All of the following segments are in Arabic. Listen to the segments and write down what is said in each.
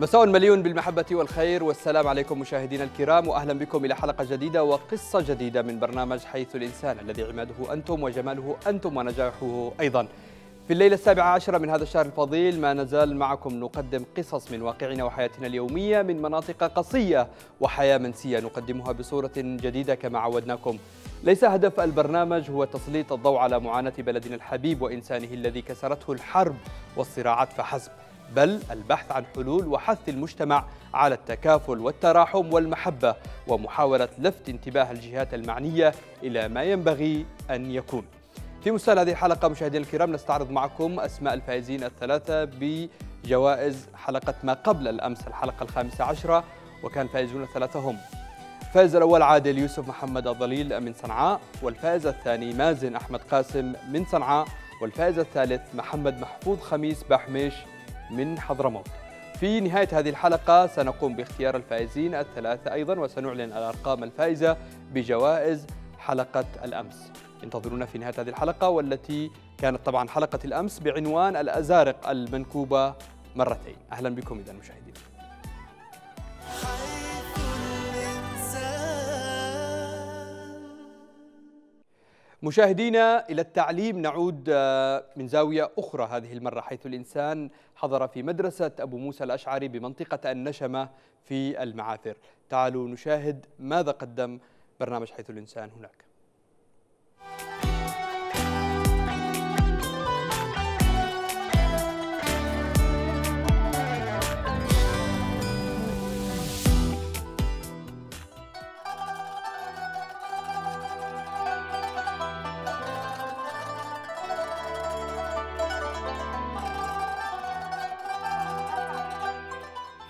مساء مليون بالمحبة والخير والسلام عليكم مشاهدينا الكرام وأهلا بكم إلى حلقة جديدة وقصة جديدة من برنامج حيث الإنسان الذي عماده أنتم وجماله أنتم ونجاحه أيضا. في الليلة السابعة عشرة من هذا الشهر الفضيل ما نزال معكم نقدم قصص من واقعنا وحياتنا اليومية من مناطق قصية وحياة منسية نقدمها بصورة جديدة كما عودناكم. ليس هدف البرنامج هو تسليط الضوء على معاناة بلدنا الحبيب وإنسانه الذي كسرته الحرب والصراعات فحسب. بل البحث عن حلول وحث المجتمع على التكافل والتراحم والمحبة ومحاولة لفت انتباه الجهات المعنية إلى ما ينبغي أن يكون. في مستهل هذه الحلقة مشاهدينا الكرام نستعرض معكم أسماء الفائزين الثلاثة بجوائز حلقة ما قبل الأمس الحلقة الخامسة عشرة وكان فائزون الثلاثة هم الفائز الأول عادل يوسف محمد الضليل من صنعاء والفائز الثاني مازن أحمد قاسم من صنعاء والفائز الثالث محمد محفوظ خميس بحميش من حضرموت. في نهاية هذه الحلقة سنقوم باختيار الفائزين الثلاثة أيضا وسنعلن الأرقام الفائزة بجوائز حلقة الأمس. انتظرونا في نهاية هذه الحلقة والتي كانت طبعا حلقة الأمس بعنوان الأزارق المنكوبة مرتين. أهلا بكم إذا مشاهدين. مشاهدينا إلى التعليم نعود من زاوية أخرى هذه المرة حيث الإنسان حضر في مدرسة أبو موسى الأشعري بمنطقة النشمة في المعافر تعالوا نشاهد ماذا قدم برنامج حيث الإنسان هناك.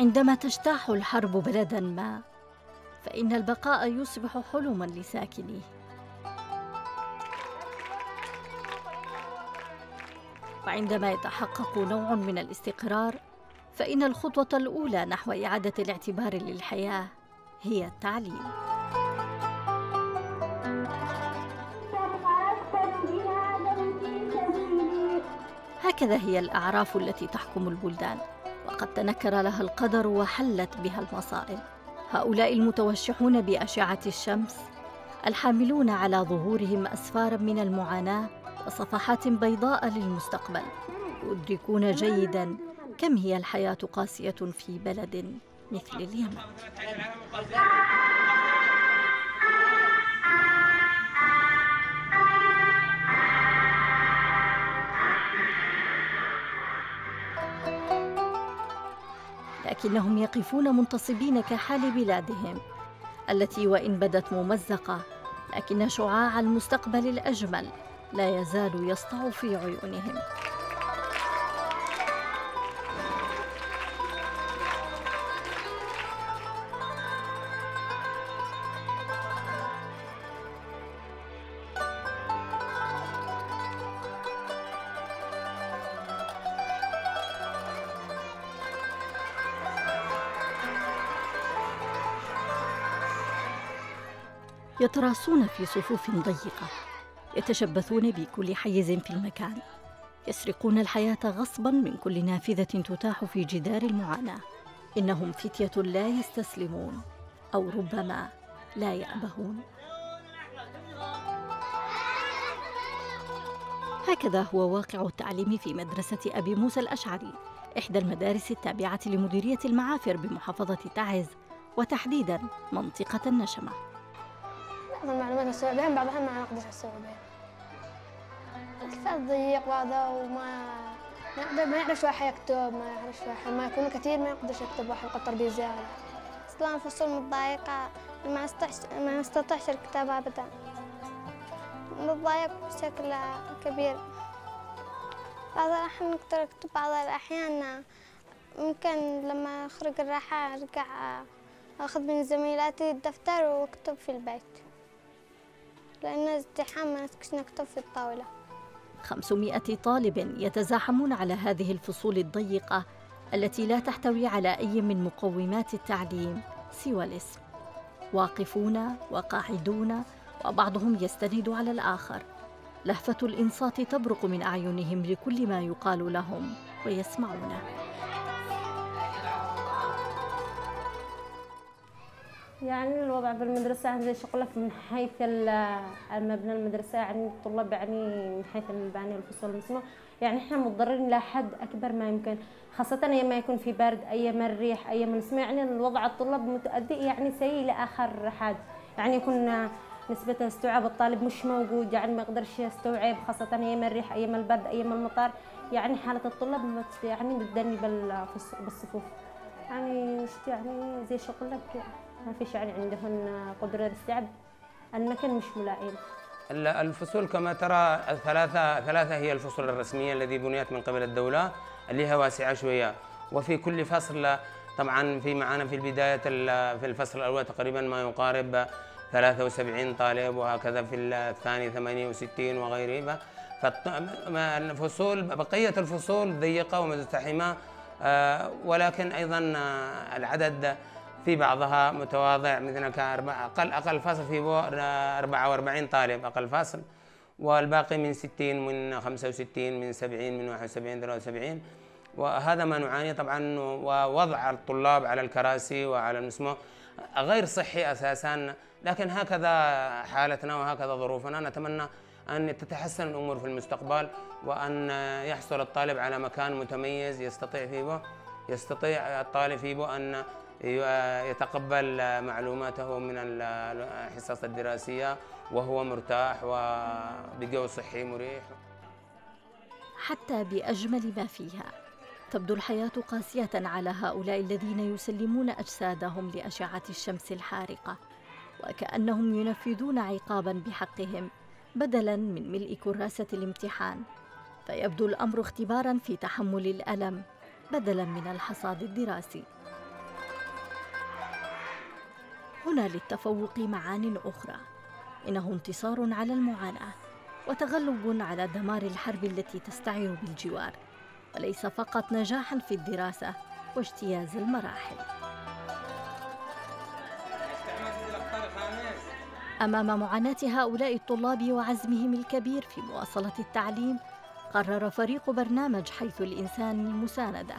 عندما تجتاح الحرب بلدا ما فإن البقاء يصبح حلما لساكنيه. وعندما يتحقق نوع من الاستقرار فإن الخطوة الأولى نحو إعادة الاعتبار للحياة هي التعليم. هكذا هي الأعراف التي تحكم البلدان. وقد تنكر لها القدر وحلت بها المصائب. هؤلاء المتوشحون بأشعة الشمس الحاملون على ظهورهم أسفارا من المعاناة وصفحات بيضاء للمستقبل. يدركون جيدا كم هي الحياة قاسية في بلد مثل اليمن. لكنهم يقفون منتصبين كحال بلادهم التي وإن بدت ممزقة لكن شعاع المستقبل الأجمل لا يزال يسطع في عيونهم. يتراصون في صفوف ضيقة يتشبثون بكل حيز في المكان يسرقون الحياة غصبا من كل نافذة تتاح في جدار المعاناة. إنهم فتية لا يستسلمون أو ربما لا يأبهون. هكذا هو واقع التعليم في مدرسة أبي موسى الأشعري إحدى المدارس التابعة لمديرية المعافر بمحافظة تعز وتحديدا منطقة النشمة. بعض المعلومات أسوي بهم بعضها ما أقدر أسوي بهم الكتاب ضيق وهذا وما ما يقدر ما يعرف واحد يكتب ما يعرف واحد ما يكونوا كثير ما يقدرش يكتب واحد قطر بزيادة أصلا فصول متضايقة ما استطعش ما استطعش الكتاب أبدا. متضايق بشكل كبير. بعض الأحيان أقدر أكتب بعض الأحيان ممكن لما أخرج الراحة أرجع أخذ من زميلاتي الدفتر وأكتب في البيت. لأن ازدحام ما نسكش نكتب في الطاولة. 500 طالب يتزاحمون على هذه الفصول الضيقة التي لا تحتوي على أي من مقومات التعليم سوى الاسم. واقفون وقاعدون وبعضهم يستند على الآخر. لهفة الإنصات تبرق من أعينهم لكل ما يقال لهم ويسمعونه. يعني الوضع في المدرسة زي شغلك من حيث مبنى المدرسة يعني الطلاب يعني من حيث المباني والفصول المسموح يعني إحنا مضطرين حد أكبر ما يمكن خاصة أيام ما يكون في برد أيام الريح أيام السماء يعني الوضع الطلاب متأدي يعني سيء إلى آخر حد. يعني يكون نسبة استوعاب الطالب مش موجود يعني ما يقدرش يستوعب خاصة أيام الريح أيام البرد أيام المطر. يعني حالة الطلاب يعني بتدني بالصفوف. يعني يعني زي شغلك ما فيش يعني عندهن قدرة الاستيعاب المكان مش ملائم. الفصول كما ترى ثلاثة ثلاثة هي الفصول الرسمية التي بنيت من قبل الدولة اللي هي واسعة شوية. وفي كل فصل طبعا في معنا في البداية في الفصل الأول تقريبا ما يقارب 73 طالب وهكذا في الثاني 68 وغيره فالفصول بقية الفصول ضيقة ومزدحمة آه، ولكن أيضا آه، العدد في بعضها متواضع مثل كأربع أقل أقل فصل في 44 طالب أقل فصل والباقي من 60 من 65 من 70 من 71 73 وهذا ما نعاني طبعا ووضع الطلاب على الكراسي وعلى المسموح غير صحي أساسا. لكن هكذا حالتنا وهكذا ظروفنا نتمنى أن تتحسن الأمور في المستقبل وأن يحصل الطالب على مكان متميز يستطيع فيه يستطيع الطالب فيه أن يتقبل معلوماته من الحصص الدراسية وهو مرتاح وبجو صحي مريح. حتى بأجمل ما فيها. تبدو الحياة قاسية على هؤلاء الذين يسلمون أجسادهم لأشعة الشمس الحارقة وكأنهم ينفذون عقابا بحقهم بدلا من ملء كراسة الامتحان. فيبدو الأمر اختبارا في تحمل الألم بدلا من الحصاد الدراسي. هنا للتفوق معان أخرى. إنه انتصار على المعاناة وتغلب على دمار الحرب التي تستعر بالجوار وليس فقط نجاحا في الدراسة واجتياز المراحل. أمام معاناة هؤلاء الطلاب وعزمهم الكبير في مواصلة التعليم قرر فريق برنامج حيث الإنسان المساندة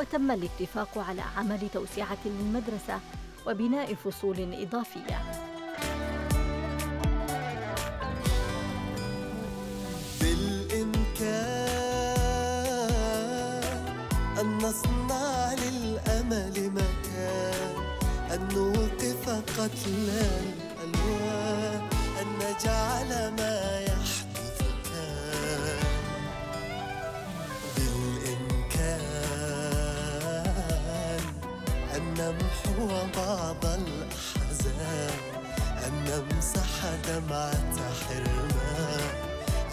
وتم الاتفاق على عمل توسعة للمدرسة وبناء فصول إضافية. بالإمكان أن نصنع للأمل مكان أن نوقف قتل الألوان أن نجعل ما دمعة حرمان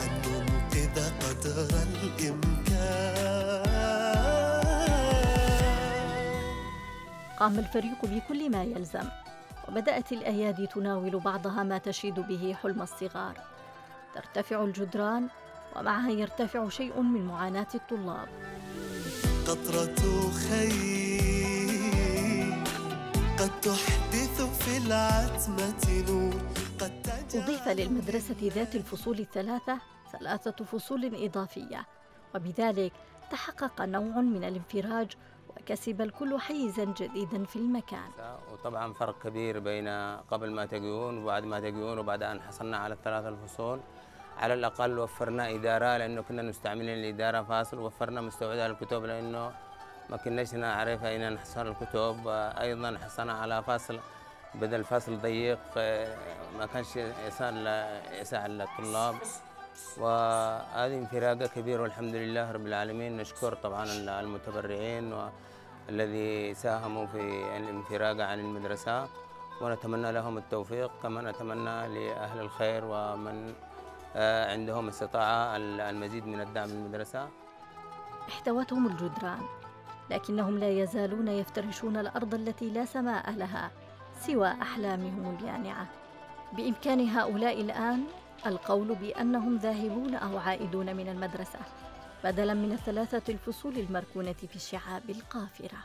أن ننقذ قدر الإمكان. قام الفريق بكل ما يلزم وبدأت الأيادي تناول بعضها ما تشيد به حلم الصغار. ترتفع الجدران ومعها يرتفع شيء من معاناة الطلاب. قطرة خير قد تحدث في العتمة نور أضيف للمدرسة ذات الفصول الثلاثة ثلاثة فصول إضافية وبذلك تحقق نوع من الانفراج وكسب الكل حيزا جديدا في المكان. وطبعا فرق كبير بين قبل ما تجيون وبعد ما تجيون وبعد أن حصلنا على الثلاثة الفصول. على الأقل وفرنا إدارة لأنه كنا مستعملين الإدارة فاصل وفرنا مستودع الكتب لأنه ما كناش نعرف أين نحصل الكتب. أيضا حصلنا على فصل بدل فصل ضيق ما كانش يسع للطلاب. وهذه انفراجة كبيرة والحمد لله رب العالمين. نشكر طبعا المتبرعين الذي ساهموا في الانفراج عن المدرسة. ونتمنى لهم التوفيق كما نتمنى لأهل الخير ومن عندهم استطاعة المزيد من الدعم للمدرسة احتوتهم الجدران لكنهم لا يزالون يفترشون الأرض التي لا سماء لها. سوى أحلامهم اليانعة. بإمكان هؤلاء الآن القول بأنهم ذاهبون أو عائدون من المدرسة بدلا من الثلاثة الفصول المركونة في الشعاب القافرة.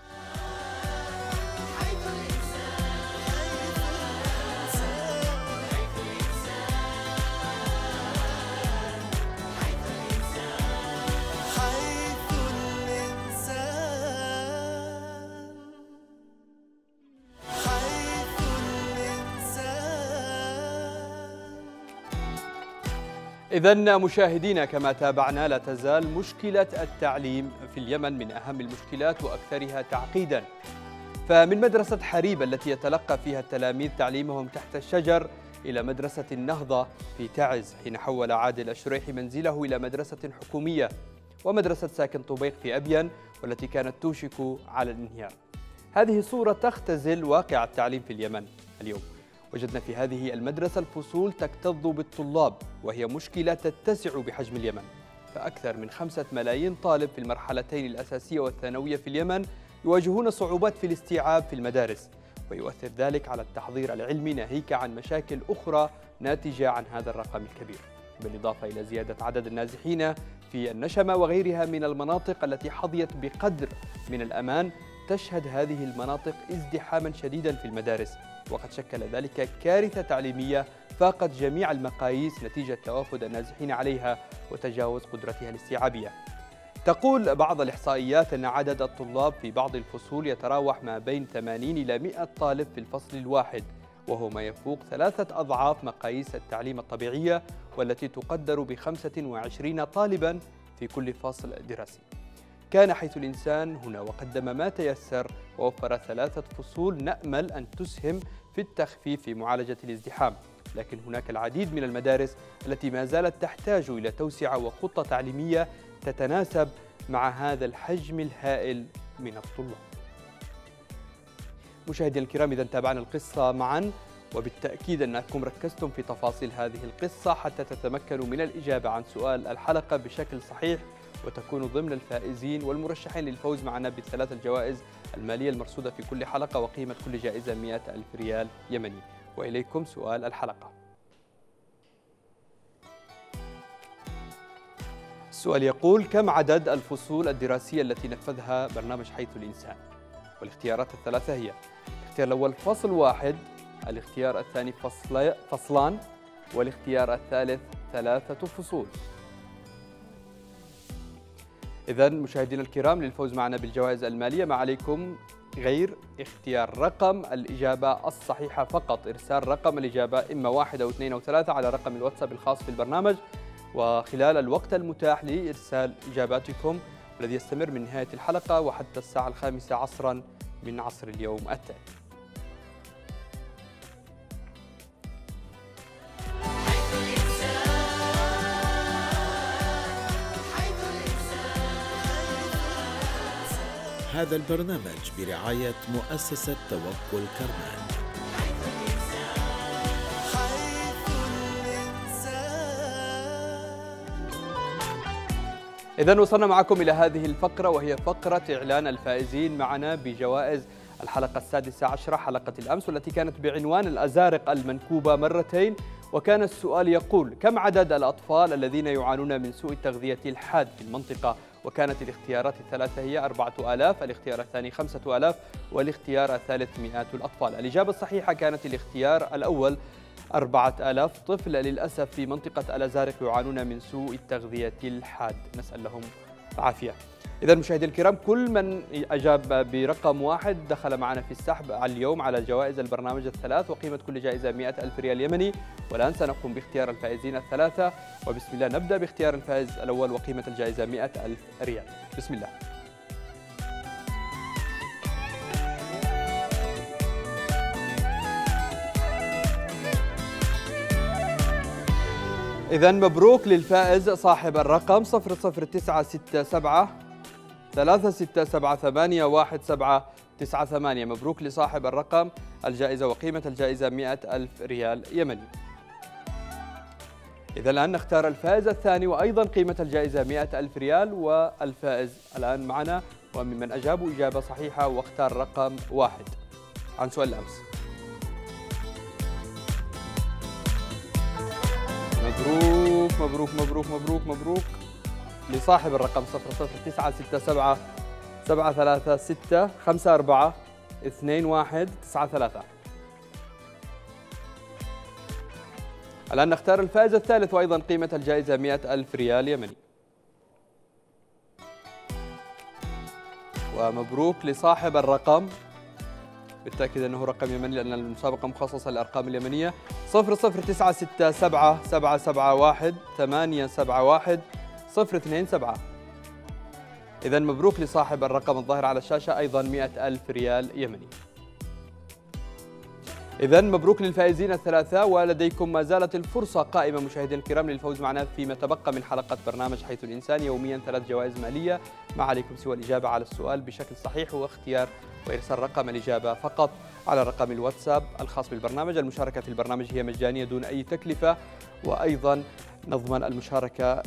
إذا مشاهدينا كما تابعنا لا تزال مشكلة التعليم في اليمن من أهم المشكلات وأكثرها تعقيدا. فمن مدرسة حريب التي يتلقى فيها التلاميذ تعليمهم تحت الشجر إلى مدرسة النهضة في تعز حين حول عادل الشريحي منزله إلى مدرسة حكومية ومدرسة ساكن طبيق في أبين والتي كانت توشك على الانهيار. هذه صورة تختزل واقع التعليم في اليمن اليوم. وجدنا في هذه المدرسة الفصول تكتظ بالطلاب وهي مشكلة تتسع بحجم اليمن. فأكثر من خمسة ملايين طالب في المرحلتين الأساسية والثانوية في اليمن يواجهون صعوبات في الاستيعاب في المدارس ويؤثر ذلك على التحضير العلمي ناهيك عن مشاكل أخرى ناتجة عن هذا الرقم الكبير. بالإضافة إلى زيادة عدد النازحين في النشمة وغيرها من المناطق التي حظيت بقدر من الأمان تشهد هذه المناطق ازدحاما شديدا في المدارس. وقد شكل ذلك كارثة تعليمية فاقت جميع المقاييس نتيجة توافد النازحين عليها وتجاوز قدرتها الاستيعابية. تقول بعض الإحصائيات أن عدد الطلاب في بعض الفصول يتراوح ما بين 80 إلى 100 طالب في الفصل الواحد وهو ما يفوق ثلاثة أضعاف مقاييس التعليم الطبيعية والتي تقدر ب 25 طالبا في كل فصل دراسي. كان حيث الإنسان هنا وقدم ما تيسر ووفر ثلاثة فصول نأمل أن تسهم في التخفيف في معالجة الازدحام. لكن هناك العديد من المدارس التي ما زالت تحتاج إلى توسعة وخطة تعليمية تتناسب مع هذا الحجم الهائل من الطلاب. مشاهدينا الكرام إذا تابعنا القصة معا وبالتأكيد أنكم ركزتم في تفاصيل هذه القصة حتى تتمكنوا من الإجابة عن سؤال الحلقة بشكل صحيح. وتكونوا ضمن الفائزين والمرشحين للفوز معنا بالثلاث الجوائز المالية المرصودة في كل حلقة وقيمة كل جائزة 100 ألف ريال يمني. وإليكم سؤال الحلقة. السؤال يقول كم عدد الفصول الدراسية التي نفذها برنامج حيث الإنسان؟ والاختيارات الثلاثة هي الاختيار الأول فصل واحد الاختيار الثاني فصل فصلان والاختيار الثالث ثلاثة فصول. إذا مشاهدينا الكرام للفوز معنا بالجوائز المالية ما عليكم غير اختيار رقم الإجابة الصحيحة فقط إرسال رقم الإجابة إما واحد أو اثنين أو ثلاثة على رقم الواتساب الخاص بالبرنامج وخلال الوقت المتاح لإرسال إجاباتكم الذي يستمر من نهاية الحلقة وحتى الساعة الخامسة عصرا من عصر اليوم التالي. هذا البرنامج برعاية مؤسسة توكل كرمان. إذا وصلنا معكم إلى هذه الفقرة وهي فقرة إعلان الفائزين معنا بجوائز الحلقة السادسة عشرة حلقة الأمس والتي كانت بعنوان الأزارق المنكوبة مرتين. وكان السؤال يقول كم عدد الأطفال الذين يعانون من سوء التغذية الحاد في المنطقة؟ وكانت الاختيارات الثلاثة هي أربعة آلاف الاختيار الثاني خمسة آلاف والاختيار الثالث مئات الأطفال. الإجابة الصحيحة كانت الاختيار الأول أربعة آلاف طفل للأسف في منطقة الأزارق يعانون من سوء التغذية الحاد. نسأل لهم العافية إذا مشاهدينا الكرام كل من أجاب برقم واحد دخل معنا في السحب اليوم على جوائز البرنامج الثلاث وقيمة كل جائزة 100 ألف ريال يمني. والآن سنقوم باختيار الفائزين الثلاثة. وبسم الله نبدأ باختيار الفائز الأول وقيمة الجائزة 100 ألف ريال. بسم الله. إذا مبروك للفائز صاحب الرقم 00967 3678 مبروك لصاحب الرقم الجائزة وقيمة الجائزة 100 ألف ريال يمني. إذا الآن نختار الفائز الثاني وأيضا قيمة الجائزة 100 ألف ريال والفائز الآن معنا. وممن أجابوا إجابة صحيحة واختار رقم واحد. عن سؤال الأمس. مبروك مبروك مبروك مبروك مبروك. لصاحب الرقم 00967 736 54 2193 الآن نختار الفائز الثالث وأيضا قيمة الجائزة 100 ألف ريال يمني. ومبروك لصاحب الرقم بالتأكيد أنه رقم يمني لأن المسابقة مخصصة للأرقام اليمنية. 00967 771 871 027 إذا مبروك لصاحب الرقم الظاهر على الشاشة أيضا 100 ألف ريال يمني. إذا مبروك للفائزين الثلاثة ولديكم ما زالت الفرصة قائمة مشاهدينا الكرام للفوز معنا فيما تبقى من حلقة برنامج حيث الإنسان يوميا ثلاث جوائز مالية. ما عليكم سوى الإجابة على السؤال بشكل صحيح واختيار وإرسال رقم الإجابة فقط على رقم الواتساب الخاص بالبرنامج. المشاركة في البرنامج هي مجانية دون أي تكلفة وأيضا نضمن المشاركة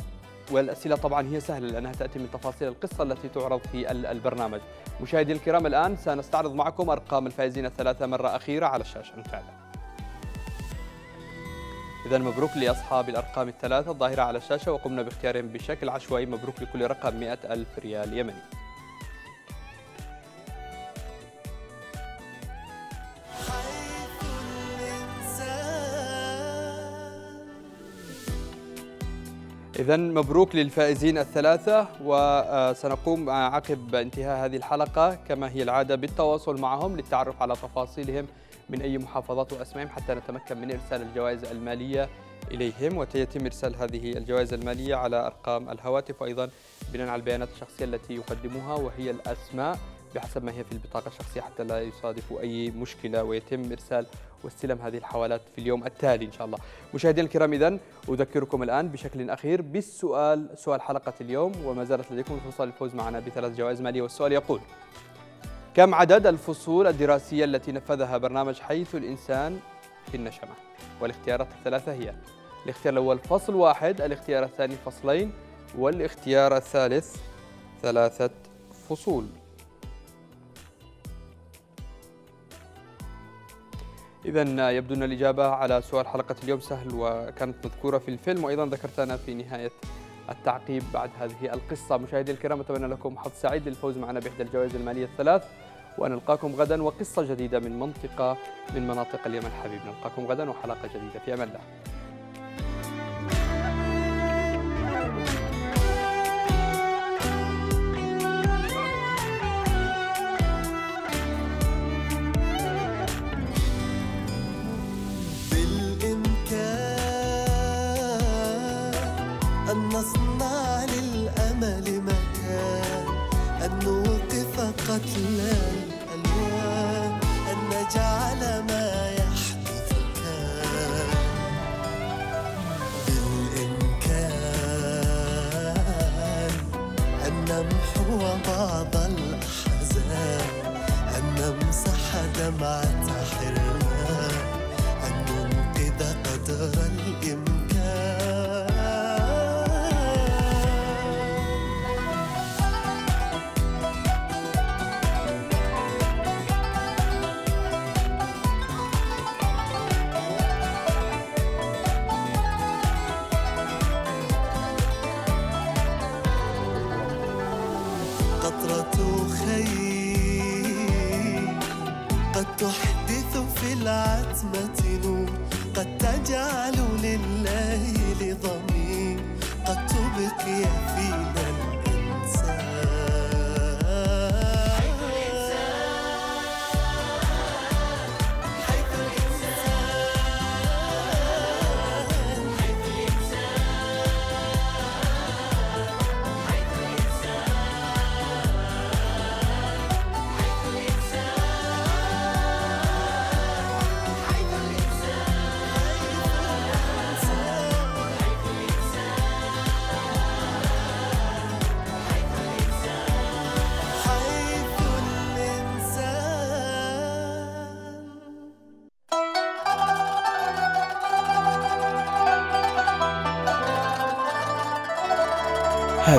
والأسئلة طبعا هي سهلة لأنها تأتي من تفاصيل القصة التي تعرض في البرنامج. مشاهدي الكرام الآن سنستعرض معكم أرقام الفائزين الثلاثة مرة أخيرة على الشاشة نتابع إذا مبروك لأصحاب الأرقام الثلاثة الظاهرة على الشاشة وقمنا باختيارهم بشكل عشوائي مبروك لكل رقم 100 ألف ريال يمني. إذا مبروك للفائزين الثلاثة وسنقوم عقب انتهاء هذه الحلقة كما هي العادة بالتواصل معهم للتعرف على تفاصيلهم من أي محافظات وأسمائهم حتى نتمكن من إرسال الجوائز المالية إليهم. ويتم إرسال هذه الجوائز المالية على أرقام الهواتف وأيضا بناء على البيانات الشخصية التي يقدموها وهي الأسماء بحسب ما هي في البطاقة الشخصية حتى لا يصادفوا أي مشكلة. ويتم إرسال واستلم هذه الحوالات في اليوم التالي إن شاء الله. مشاهدينا الكرام إذن أذكركم الآن بشكل أخير بالسؤال سؤال حلقة اليوم وما زالت لديكم فرصة للفوز معنا بثلاث جوائز مالية. والسؤال يقول كم عدد الفصول الدراسية التي نفذها برنامج حيث الإنسان في النشمة؟ والاختيارات الثلاثة هي الاختيار الأول فصل واحد الاختيار الثاني فصلين والاختيار الثالث ثلاثة فصول. إذا يبدو أن الإجابة على سؤال حلقة اليوم سهل وكانت مذكورة في الفيلم وأيضا ذكرت أنا في نهاية التعقيب بعد هذه القصة. مشاهدي الكرام أتمنى لكم حظ سعيد للفوز معنا بإحدى الجوائز المالية الثلاث ونلقاكم غدا وقصة جديدة من منطقة من مناطق اليمن. الحبيب نلقاكم غدا وحلقة جديدة في أمان الله. بعض الأحزان أن نمسح دمعة حرمان أن ننقذ قدر الإمكان قطرة خير قد تحدث في العتمة نور. قد تجعل لليل ضمير. قد تبقي فينا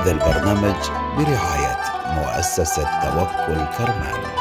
هذا البرنامج برعاية مؤسسة توكل كرمان.